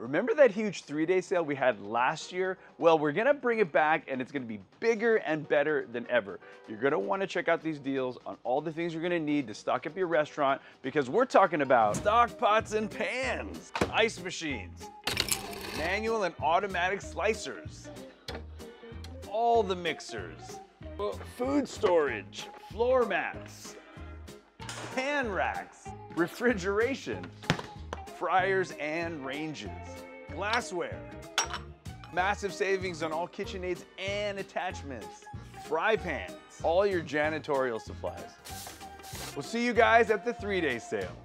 Remember that huge three-day sale we had last year? Well, we're gonna bring it back and it's gonna be bigger and better than ever. You're gonna wanna check out these deals on all the things you're gonna need to stock up your restaurant because we're talking about stock pots and pans, ice machines, manual and automatic slicers, all the mixers, food storage, floor mats, pan racks, refrigeration, fryers and ranges, glassware, massive savings on all KitchenAids and attachments, fry pans, all your janitorial supplies. We'll see you guys at the three-day sale.